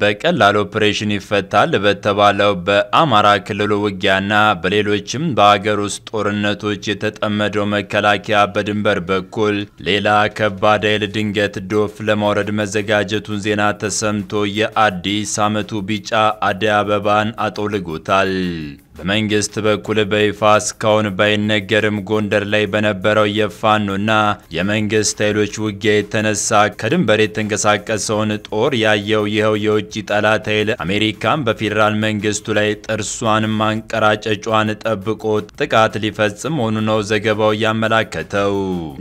በቀላል ኦፕሬሽን ይፈታል በተባለው በአማራ ክልሉ ውጊያና በሌሎችም በሀገር ውስጥ ጦርነቶች የተጠመደው መከላከያ በድንበር በኩል ሌላ ከባድ ኃይል ድንገት ዶፍ ለማውረድ መዘጋጀቱን ዜና ተሰምቶ የአዲስ ዓመቱ ቢጫ አደይ አበባን አጠውልጎታል። በመንግስት በኩል በይፋ እስካሁን ባይነገርም ጎንደር ላይ በነበረው የፋኖና የመንግስት ኃይሎች ውጊያ የተነሳ ከድንበር የተንቀሳቀሰውን ጦር ያየው ይኸው የውጭ ጠላት ኃይል አሜሪካን በፌዴራል መንግስቱ ላይ ጥርሷን ማንቀራጨጯን ጠብቆ ጥቃት ሊፈጽም መሆኑ ነው ዘገባው ያመላከተው።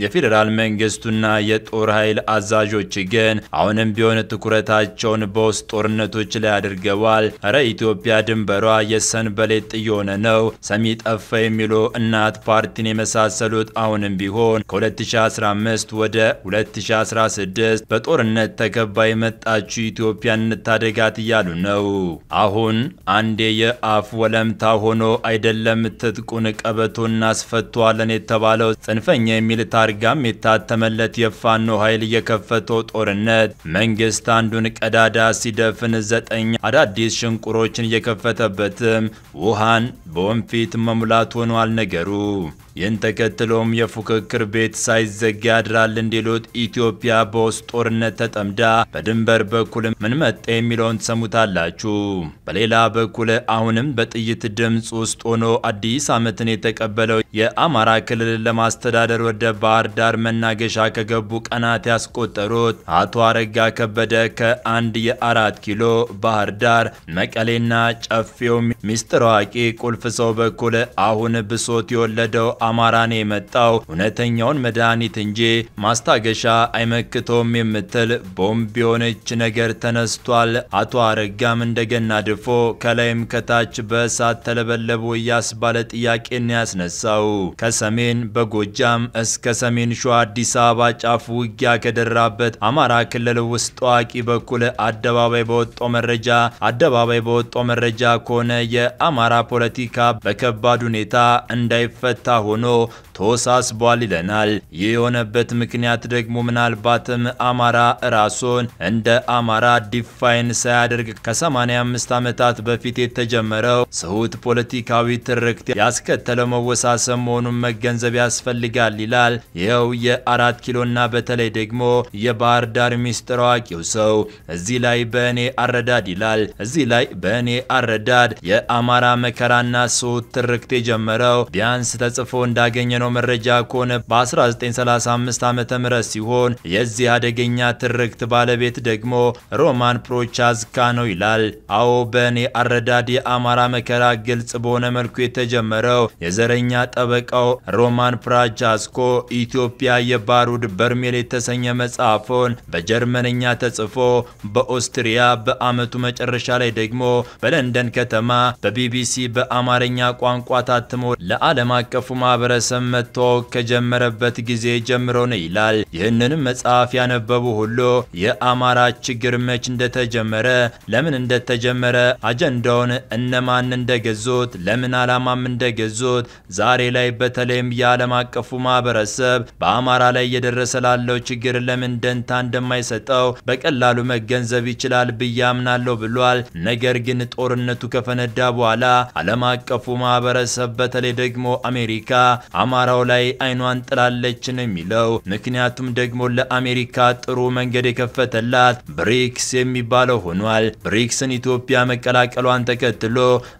የፌዴራል መንግስቱና የጦር ኃይል አዛዦች ግን አሁንም ቢሆን ትኩረታቸውን በውስጥ ጦርነቶች ላይ አድርገዋል። እረ ኢትዮጵያ ድንበሯ የሰንበሌጥ የሆነ ነው። ሰሚ ጠፋ የሚሉ እናት ፓርቲን የመሳሰሉት አሁንም ቢሆን ከ2015 ወደ 2016 በጦርነት ተከባ የመጣችው ኢትዮጵያን እንታደጋት እያሉ ነው። አሁን አንዴ የአፍ ወለምታ ሆኖ አይደለም ትጥቁን ቀበቶ እናስፈቷለን የተባለው ጽንፈኛ የሚል ታርጋም የታተመለት የፋኖ ኃይል የከፈተው ጦርነት መንግስት አንዱን ቀዳዳ ሲደፍን ዘጠኝ አዳዲስ ሽንቁሮችን እየከፈተበትም ውሃን በወንፊት መሙላት ሆኗል ነገሩ። ይህን ተከትሎም የፉክክር ቤት ሳይዘጋ ያድራል እንዲሉት ኢትዮጵያ በውስጥ ጦርነት ተጠምዳ በድንበር በኩል ምን መጣ የሚለውን ትሰሙታላችሁ። በሌላ በኩል አሁንም በጥይት ድምፅ ውስጥ ሆኖ አዲስ ዓመትን የተቀበለው የአማራ ክልል ለማስተዳደር ወደ ባህር ዳር መናገሻ ከገቡ ቀናት ያስቆጠሩት አቶ አረጋ ከበደ ከአንድ የአራት ኪሎ ባህር ዳር መቀሌና ጨፌው ሚስጥር አዋቂ ቁልፍ ሰው በኩል አሁን ብሶት የወለደው አማራን የመጣው እውነተኛውን መድኃኒት እንጂ ማስታገሻ አይመክተውም የምትል ቦምብ የሆነች ነገር ተነስቷል። አቶ አረጋም እንደገና ድፎ ከላይም ከታች በእሳት ተለበለቡ እያስባለ ጥያቄን ያስነሳው ከሰሜን በጎጃም እስከ ሰሜን ሸዋ አዲስ አበባ ጫፍ ውጊያ ከደራበት አማራ ክልል ውስጥ ታዋቂ በኩል አደባባይ በወጣው መረጃ አደባባይ በወጣው መረጃ ከሆነ የአማራ ፖለቲካ በከባድ ሁኔታ እንዳይፈታ ሆኖ ተወሳስቧል ይለናል። ይህ የሆነበት ምክንያት ደግሞ ምናልባትም አማራ ራሱን እንደ አማራ define ሳያደርግ ከ85 ዓመታት በፊት የተጀመረው ስሁት ፖለቲካዊ ትርክት ያስከተለው መወሳሰብ መሆኑን መገንዘብ ያስፈልጋል ይላል። ይኸው የአራት ኪሎና በተለይ ደግሞ የባህር ዳር ሚስጥር አዋቂው ሰው እዚህ ላይ በእኔ አረዳድ ይላል። እዚህ ላይ በእኔ አረዳድ የአማራ መከራና ስሁት ትርክት የጀመረው ቢያንስ ተጽፎ እንዳገኘ ነው መረጃ ከሆነ በ1935 ዓመተ ምህረት ሲሆን የዚህ አደገኛ ትርክት ባለቤት ደግሞ ሮማን ፕሮቻዝካ ነው ይላል። አዎ በእኔ አረዳድ የአማራ መከራ ግልጽ በሆነ መልኩ የተጀመረው የዘረኛ ጠበቃው ሮማን ፕራቻስኮ ኢትዮጵያ የባሩድ በርሜል የተሰኘ መጽሐፉን በጀርመንኛ ተጽፎ በኦስትሪያ በአመቱ መጨረሻ ላይ ደግሞ በለንደን ከተማ በቢቢሲ በአማርኛ ቋንቋ ታትሞ ለዓለም አቀፉ ማህበረሰብ መተዋወቅ ከጀመረበት ጊዜ ጀምሮ ነው ይላል። ይህንንም መጽሐፍ ያነበቡ ሁሉ የአማራ ችግር መች እንደተጀመረ፣ ለምን እንደተጀመረ፣ አጀንዳውን እነማን እንደገዙት፣ ለምን ዓላማም እንደገዙት፣ ዛሬ ላይ በተለይም የዓለም አቀፉ ማህበረሰብ በአማራ ላይ እየደረሰ ላለው ችግር ለምን ደንታ እንደማይሰጠው በቀላሉ መገንዘብ ይችላል ብዬ አምናለሁ ብሏል። ነገር ግን ጦርነቱ ከፈነዳ በኋላ ዓለም አቀፉ ማህበረሰብ በተለይ ደግሞ አሜሪካ አማራው ላይ አይኗን ጥላለች ነው የሚለው። ምክንያቱም ደግሞ ለአሜሪካ ጥሩ መንገድ የከፈተላት ብሪክስ የሚባለው ሆኗል። ብሪክስን ኢትዮጵያ መቀላቀሏን ተከትሎ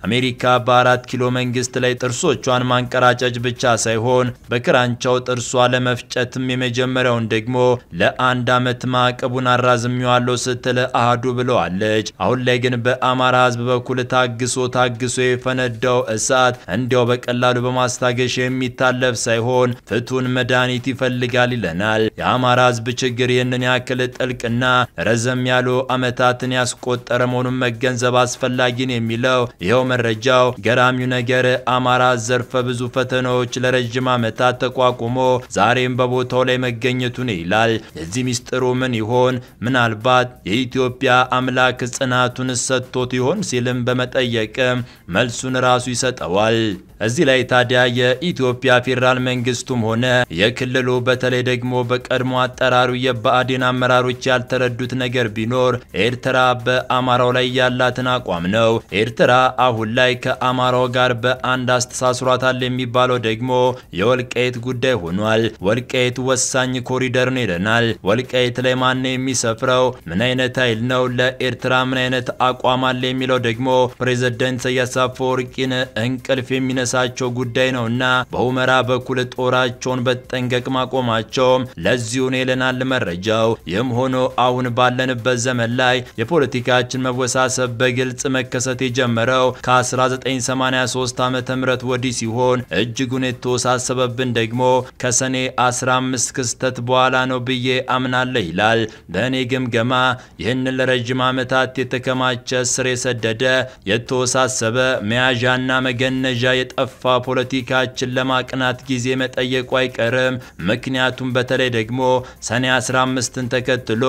አሜሪካ በአራት ኪሎ መንግስት ላይ ጥርሶቿን ማንቀራጨጭ ብቻ ሳይሆን በክራንቻው ጥርሷ ለመፍጨትም የመጀመሪያውን ደግሞ ለአንድ ዓመት ማዕቀቡን አራዝሜዋለሁ ስትል አህዱ ብለዋለች። አሁን ላይ ግን በአማራ ህዝብ በኩል ታግሶ ታግሶ የፈነዳው እሳት እንዲያው በቀላሉ በማስታገሻ የሚታለፍ ሳይሆን ፍቱን መድኃኒት ይፈልጋል ይለናል። የአማራ ህዝብ ችግር ይህንን ያክል ጥልቅና ረዘም ያሉ ዓመታትን ያስቆጠረ መሆኑን መገንዘብ አስፈላጊን የሚለው ይኸው መረጃው ገራሚው ነገር አማራ ዘርፈ ብዙ ፈተናዎች ለረዥም ዓመታት ተቋቁሞ ዛሬም በቦታው ላይ መገኘቱን ይላል። የዚህ ሚስጥሩ ምን ይሆን? ምናልባት የኢትዮጵያ አምላክ ጽናቱን ሰጥቶት ይሆን ሲልም በመጠየቅም መልሱን ራሱ ይሰጠዋል። እዚህ ላይ ታዲያ የኢትዮጵያ ፌዴራል መንግስቱም ሆነ የክልሉ በተለይ ደግሞ በቀድሞ አጠራሩ የብአዴን አመራሮች ያልተረዱት ነገር ቢኖር ኤርትራ በአማራው ላይ ያላትን አቋም ነው። ኤርትራ አሁን ላይ ከአማራው ጋር በአንድ አስተሳስሯታል የሚባለው ደግሞ የወልቃይት ጉዳይ ሆኗል። ወልቃይት ወሳኝ ኮሪደር ነው ይለናል። ወልቃይት ላይ ማን የሚሰፍረው? ምን አይነት ኃይል ነው? ለኤርትራ ምን አይነት አቋም አለ የሚለው ደግሞ ፕሬዝዳንት ኢሳያስ አፈወርቂን እንቅልፍ የሚነሳቸው ጉዳይ ነውና በሁመራ በኩል ጦራቸውን በጠንቀቅ ማቆማቸው ለዚሁ ነው ይለናል መረጃው። ይህም ሆኖ አሁን ባለንበት ዘመን ላይ የፖለቲካችን መወሳሰብ በግልጽ መከሰት የጀመረው ከ1983 ዓመተ ምህረት ወዲህ ሲሆን እጅጉን የተወሳሰበብን ደግሞ ከሰኔ 15 ክስተት በኋላ ነው ብዬ አምናለሁ ይላል። በእኔ ግምገማ ይህንን ለረጅም ዓመታት የተከማቸ ስር የሰደደ የተወሳሰበ መያዣና መገነዣ የጠፋ ፖለቲካችን ለማቅናት ጊዜ መጠየቁ አይቀርም። ምክንያቱም በተለይ ደግሞ ሰኔ 15ን ተከትሎ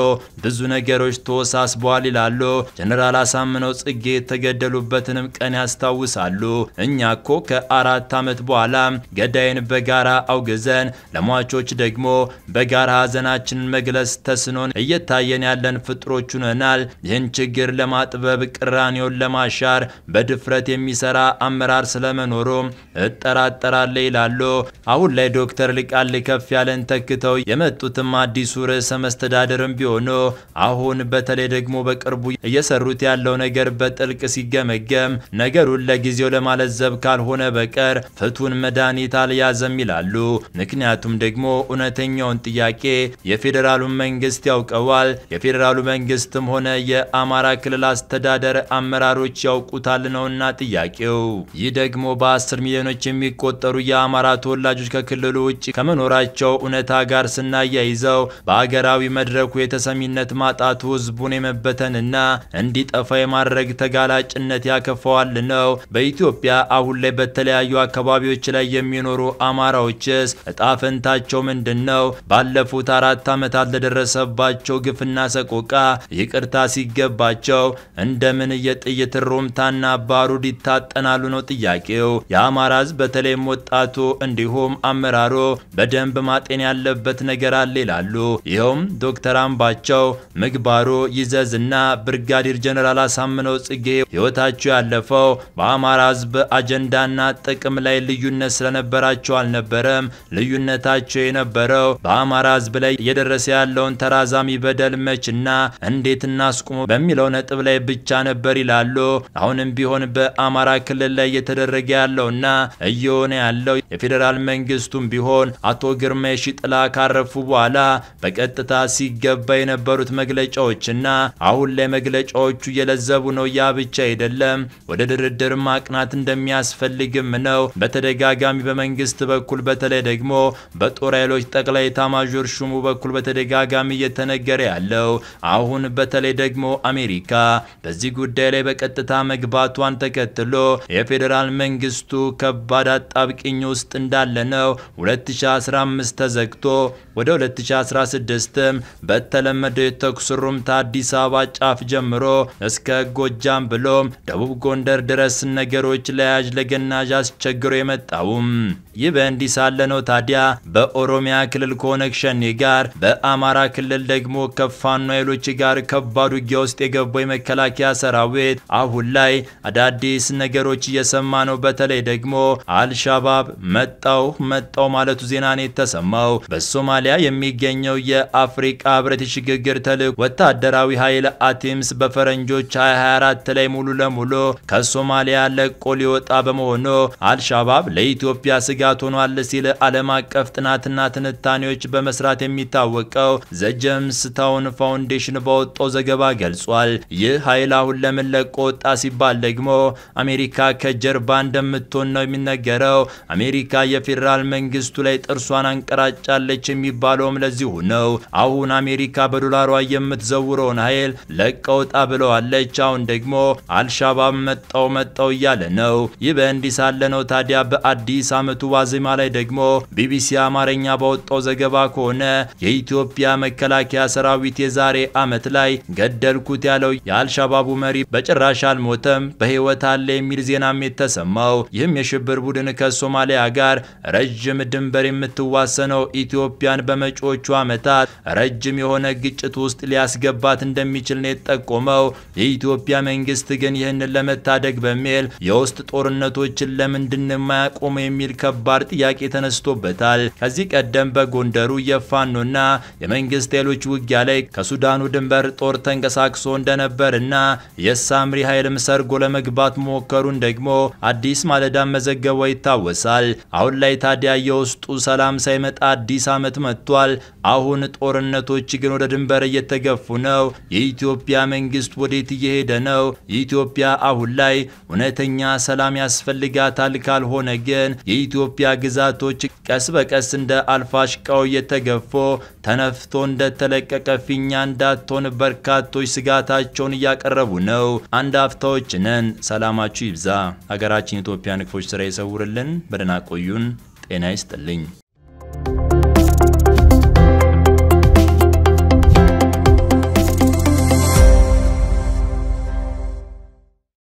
ብዙ ነገሮች ተወሳስበዋል ይላሉ። ጀነራል አሳምነው ጽጌ የተገደሉበትንም ቀን ያስታውሳሉ። እኛ እኮ ከአራት ዓመት በኋላ ገዳይን በጋራ አውግዘን ለሟቾች ደግሞ በጋራ ሀዘናችንን መግለጽ ተስኖን እየታየን ያለን ፍጥሮች ሆነናል። ይህን ችግር ለማጥበብ ቅራኔውን ለማሻር በድፍረት የሚሰራ አመራር ስለመኖሩ እጠራጠራለሁ ይላሉ። አሁን ላይ ዶክተር ሊቃል ከፍ ያለን ተክተው የመጡትም አዲሱ ርዕሰ መስተዳደርም ቢሆኑ አሁን በተለይ ደግሞ በቅርቡ እየሰሩት ያለው ነገር በጥልቅ ሲገመገም ነገሩን ለጊዜው ለማለዘብ ካልሆነ በቀር ፍቱን መድኃኒት አልያዘም ይላሉ። ምክንያቱም ደግሞ እውነተኛውን ጥያቄ የፌዴራሉ መንግስት ያውቀዋል። የፌዴራሉ መንግስትም ሆነ የአማራ ክልል አስተዳደር አመራሮች ያውቁታል ነውና ጥያቄው። ይህ ደግሞ በአስር ሚሊዮኖች የሚቆጠሩ የአማራ ተወላጆች ከክልሉ ውጭ ከመኖራቸው እውነታ ጋር ስናያይዘው በአገራዊ መድረኩ የተሰሚነት ማጣቱ ህዝቡን የመበተንና እንዲጠፋ የማድረግ ተጋላጭነት ያከፈዋል ነው። በኢትዮጵያ አሁን ላይ በተለያዩ አካባቢዎች ላይ የሚኖሩ አማራዎችስ እጣ ፈንታቸው ምንድን ነው? ባለፉት አራት ዓመታት ለደረሰባቸው ግፍና ሰቆቃ ይቅርታ ሲገባቸው እንደምን የጥይት ሩምታና ባሩድ ይታጠናሉ ነው ጥያቄው። የአማራ ህዝብ በተለይም ወጣቱ እንዲሁም አመራሩ በደንብ ማጤን ያለበት ነገር አለ ይላሉ። ይኸውም ዶክተር አምባቸው ምግባሩ ይዘዝና ብርጋዴር ጀነራል አሳምነው ጽጌ ህይወታቸው ያለፈው በአማራ ህዝብ አጀንዳና ጥቅም ላይ ልዩነት ስለነበራቸው አልነበረም። ልዩነታቸው የነበረው በአማራ ህዝብ ላይ እየደረሰ ያለውን ተራዛሚ በደል መችና እንዴት እናስቁሞ በሚለው ነጥብ ላይ ብቻ ነበር ይላሉ። አሁንም ቢሆን በአማራ ክልል ላይ እየተደረገ ያለውና እየሆነ ያለው የፌዴራል መንግስቱም ቢሆን አቶ ግርማ የሺጥላ ካረፉ በኋላ በቀጥታ ሲገባ የነበሩት መግለጫዎችና አሁን ላይ መግለጫዎቹ እየለዘቡ ነው። ያ ብቻ አይደለም፣ ወደ ድርድር ማቅናት እንደሚያስፈልግም ነው በተደጋጋሚ በመንግስት በኩል በተለይ ደግሞ በጦር ኃይሎች ጠቅላይ ኤታማዦር ሹሙ በኩል በተደጋጋሚ እየተነገረ ያለው። አሁን በተለይ ደግሞ አሜሪካ በዚህ ጉዳይ ላይ በቀጥታ መግባቷን ተከትሎ የፌዴራል መንግስቱ ከባድ አጣብቂኝ ውስጥ እንዳለ ነው። 2015 ተዘግቶ ወደ 2016ም በተለመደው የተኩስ ሩምታ አዲስ አበባ ጫፍ ጀምሮ እስከ ጎጃም ብሎም ደቡብ ጎንደር ድረስ ነገሮች ለያዥ ለገናዥ አስቸግሮ የመጣውም ይህ በእንዲህ ሳለ ነው ታዲያ በኦሮሚያ ክልል ከኦነግ ሸኔ ጋር በአማራ ክልል ደግሞ ከፋኖ ኃይሎች ጋር ከባድ ውጊያ ውስጥ የገባው የመከላከያ ሰራዊት አሁን ላይ አዳዲስ ነገሮች እየሰማ ነው። በተለይ ደግሞ አልሻባብ መጣው መጣው ማለቱ ዜና ነው የተሰማው። በሶማሊያ የሚገኘው የአፍሪካ ህብረት የሽግግር ተልዕኮ ወታደራዊ ኃይል አቲምስ በፈረንጆች 2024 ላይ ሙሉ ለሙሉ ከሶማሊያ ለቆ ሊወጣ በመሆኑ አልሻባብ ለኢትዮጵያ ስጋት ሆኗል ሲል ዓለም አቀፍ ጥናትና ትንታኔዎች በመስራት የሚታወቀው ዘጀምስ ታውን ፋውንዴሽን ባወጣው ዘገባ ገልጿል። ይህ ኃይል አሁን ለምን ለቆ ወጣ ሲባል ደግሞ አሜሪካ ከጀርባ እንደምትሆን ነው የሚነገረው። አሜሪካ የፌዴራል መንግስቱ ላይ ጥርሷን አንቀራጫለች የሚባለውም ለዚሁ ነው። አሁን አሜሪካ በዶላሯ የምትዘውረውን ኃይል ለቀ ወጣ ብለዋለች። አሁን ደግሞ አልሻባብ መጣው መጣው እያለ ነው። ይህ በእንዲህ ሳለ ነው ታዲያ በአዲስ ዓመቱ ዋዜማ ላይ ደግሞ ቢቢሲ አማርኛ ባወጣው ዘገባ ከሆነ የኢትዮጵያ መከላከያ ሰራዊት የዛሬ ዓመት ላይ ገደልኩት ያለው የአልሻባቡ መሪ በጭራሽ አልሞተም፣ በህይወት አለ የሚል ዜናም የተሰማው። ይህም የሽብር ቡድን ከሶማሊያ ጋር ረጅም ድንበር የምትዋሰነው ኢትዮጵያን በመጪዎቹ ዓመታት ረጅም የሆነ ግጭት ውስጥ ሊያስገባት እንደሚችል ነው የጠቆመው። የኢትዮጵያ መንግስት ግን ይህንን ለመታደግ በሚል የውስጥ ጦርነቶችን ለምንድን የማያቆሙ የሚል ከባድ ጥያቄ ተነስቶበታል። ከዚህ ቀደም በጎንደሩ የፋኖና የመንግስት ኃይሎች ውጊያ ላይ ከሱዳኑ ድንበር ጦር ተንቀሳቅሶ እንደነበርና የሳምሪ ኃይልም ሰርጎ ለመግባት መሞከሩን ደግሞ አዲስ ማለዳ መዘገቧ ይታወሳል። አሁን ላይ ታዲያ የውስጡ ሰላም ሳይመጣ አዲስ ዓመት መጥቷል። አሁን ጦርነቶች ግን ወደ ድንበር እየተገፉ ነው። የኢትዮጵያ መንግስት ወዴት እየሄደ ነው? የኢትዮጵያ አሁን ላይ እውነተኛ ሰላም ያስፈልጋታል። ካልሆነ ግን የኢትዮጵያ ግዛቶች ቀስ በቀስ እንደ አልፋሽቃው እየተገፎ ተነፍቶ እንደተለቀቀ ፊኛ እንዳትሆን በርካቶች ስጋታቸውን እያቀረቡ ነው። አንድ አፍታዎች ነን። ሰላማችሁ ይብዛ። ሀገራችን ኢትዮጵያን ክፎች ስራ ይሰውርልን። በደህና ቆዩን። ጤና ይስጥልኝ።